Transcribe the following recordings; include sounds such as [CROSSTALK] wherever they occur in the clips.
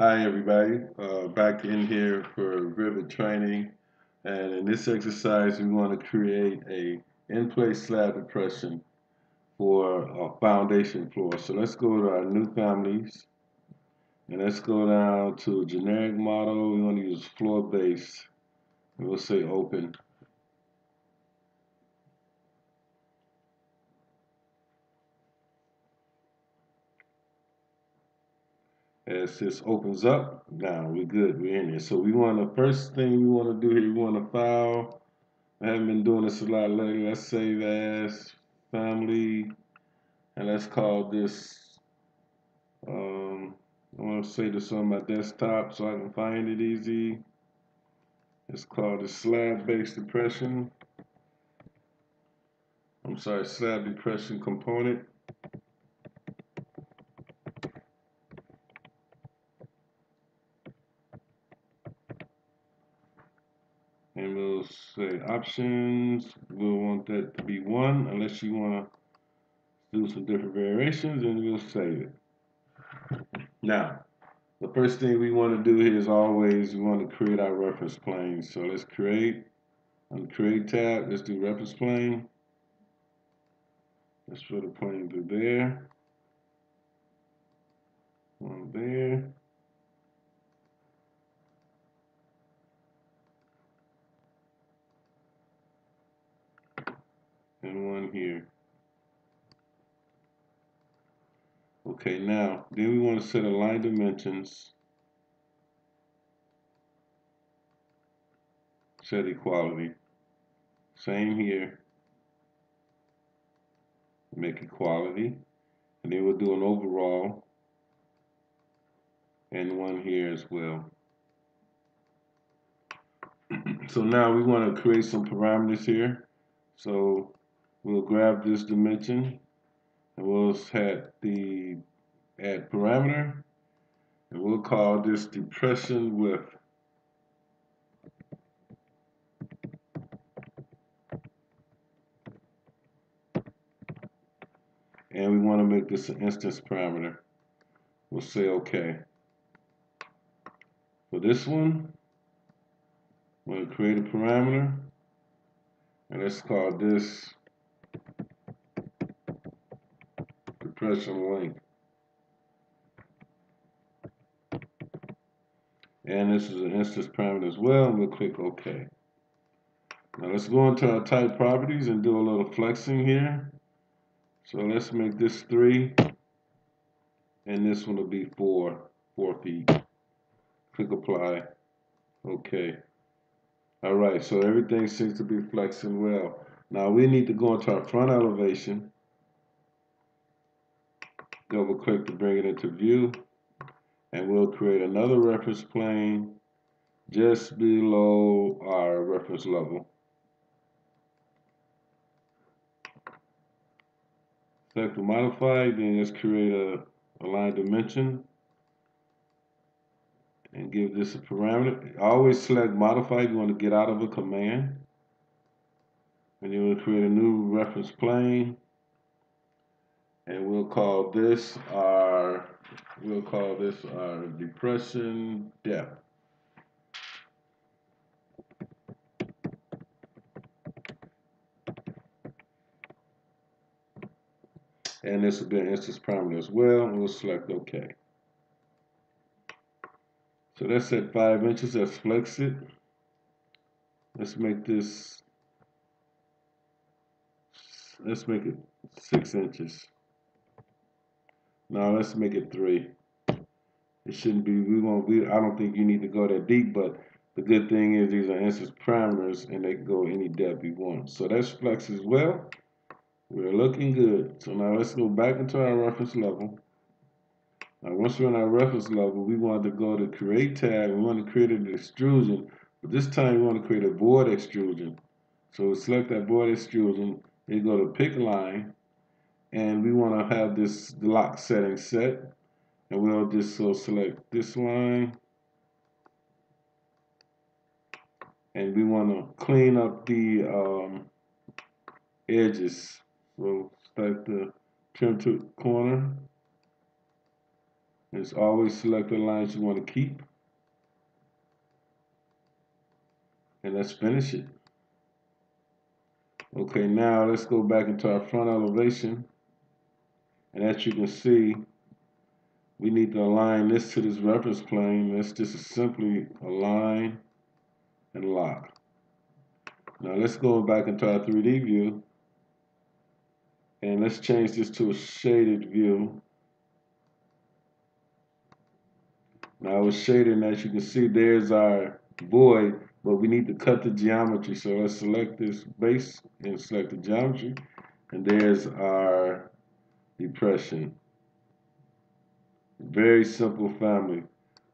Hi everybody, uh, back in here for Revit training. And in this exercise we want to create a in-place slab depression for a foundation floor. So let's go to our new families. And let's go down to generic model. We want to use floor base. And we'll say open as this opens up, now we're good, we're in here. So we want the first thing we want to do here, we want to file. I haven't been doing this a lot lately. Let's save as family, and let's call this. Um, I want to save this on my desktop so I can find it easy. It's called the slab-based depression. I'm sorry, slab depression component. and we'll say options. We'll want that to be one unless you want to do some different variations and we'll save it. Now the first thing we want to do here is always we want to create our reference plane. So let's create on the create tab let's do reference plane. Let's put a plane through there. One there and one here. Okay, now, then we want to set align dimensions, set equality. Same here. Make equality. And then we'll do an overall and one here as well. [CLEARS THROAT] so now we want to create some parameters here. So we'll grab this dimension and we'll set the add parameter and we'll call this depression width. And we want to make this an instance parameter. We'll say OK. For this one, we'll create a parameter and let's call this depression link. And this is an instance parameter as well, we'll click OK. Now let's go into our type properties and do a little flexing here. So let's make this 3, and this one will be 4, 4 feet. Click Apply. OK. All right, so everything seems to be flexing well. Now we need to go into our front elevation. Double click to bring it into view. And we'll create another reference plane just below our reference level. Select the modify, then let's create a align dimension and give this a parameter. Always select modify you want to get out of a command. And you will create a new reference plane. And we'll call this our we'll call this our depression depth. And this will be an instance parameter as well. We'll select OK. So that's at five inches, let's flex it. Let's make this, let's make it six inches. Now let's make it three. It shouldn't be, we won't, we, I don't think you need to go that deep, but the good thing is these are instance parameters and they can go any depth you want. So that's flex as well. We're looking good. So now let's go back into our reference level. Now, once we're on our reference level, we want to go to Create tab. We want to create an extrusion, but this time we want to create a void extrusion. So select that void extrusion. Then go to Pick Line, and we want to have this lock setting set. And we'll just so select this line. And we want to clean up the um, edges. So select the trim to corner It's always select the lines you want to keep. And let's finish it. Okay, now let's go back into our front elevation. And as you can see, we need to align this to this reference plane. Let's just simply align and lock. Now let's go back into our 3D view. And let's change this to a shaded view. Now it's shaded, as you can see, there's our void, but we need to cut the geometry. So let's select this base and select the geometry. And there's our depression. Very simple family.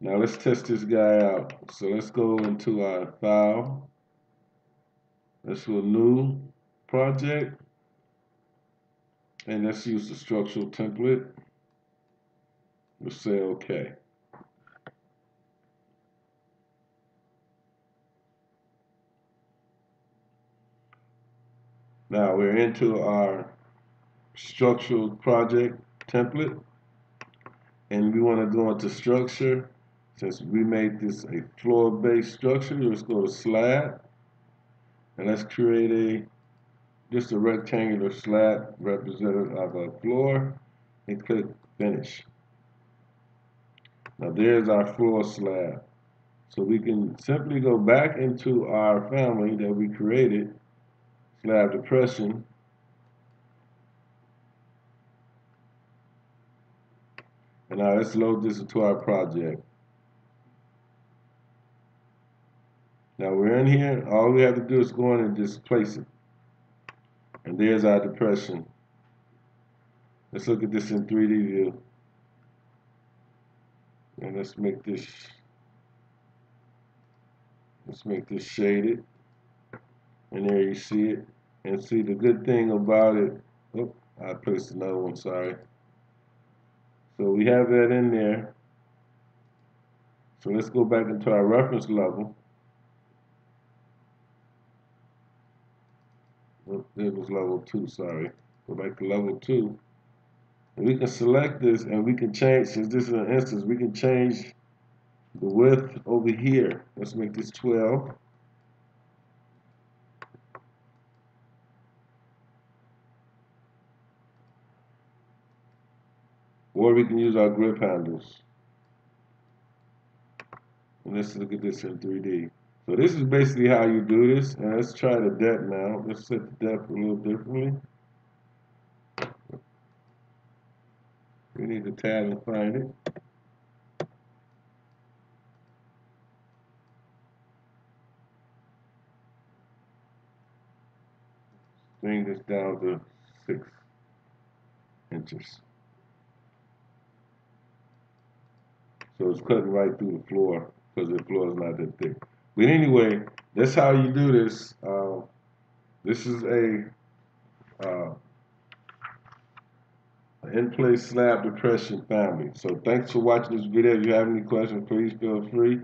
Now let's test this guy out. So let's go into our file. Let's do a new project. And let's use the structural template. We'll say OK. Now we're into our structural project template. And we want to go into structure. Since we made this a floor based structure let's go to slab. And let's create a just a rectangular slab representative of a floor and click finish. Now there's our floor slab. So we can simply go back into our family that we created slab depression. And now let's load this into our project. Now we're in here, all we have to do is go in and just place it. And there's our depression. Let's look at this in 3D view. And let's make this let's make this shaded. And there you see it. And see the good thing about it, oh, I placed another one, sorry. So we have that in there. So let's go back into our reference level. Oh, it was level two, sorry. Go back to level two. And we can select this and we can change, since this is an instance, we can change the width over here. Let's make this 12. Or we can use our grip handles. And let's look at this in 3D. So this is basically how you do this. And let's try the depth now. Let's set the depth a little differently. We need to tab and find it. Bring this down to six inches. So it's cutting right through the floor because the floor is not that thick. But anyway, that's how you do this. Uh, this is a uh, in-place slab depression family. So thanks for watching this video. If you have any questions, please feel free.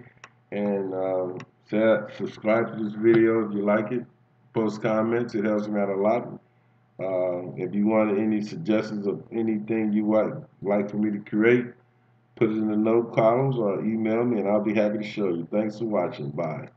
And um, subscribe to this video if you like it. Post comments. It helps me out a lot. Uh, if you want any suggestions of anything you would like for me to create, put it in the note columns or email me and I'll be happy to show you. Thanks for watching. Bye.